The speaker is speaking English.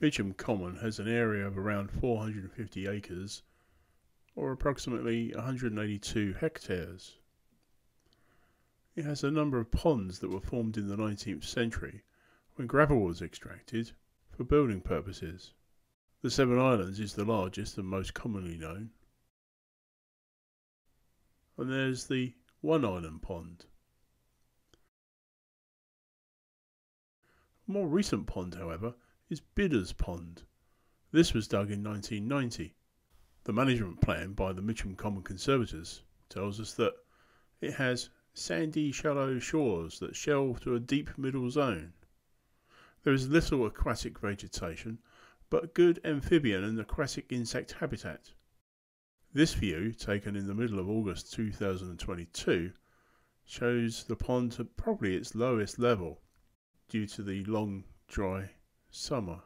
Mitcham Common has an area of around 450 acres, or approximately 182 hectares. It has a number of ponds that were formed in the 19th century when gravel was extracted for building purposes. The Seven Islands is the largest and most commonly known. And there's the One Island Pond. A more recent pond, however, is Bidders Pond. This was dug in 1990. The management plan by the Mitcham Common Conservators tells us that it has sandy, shallow shores that shelve to a deep middle zone. There is little aquatic vegetation, but good amphibian and aquatic insect habitat. This view, taken in the middle of August 2022, shows the pond at probably its lowest level due to the long, dry summer.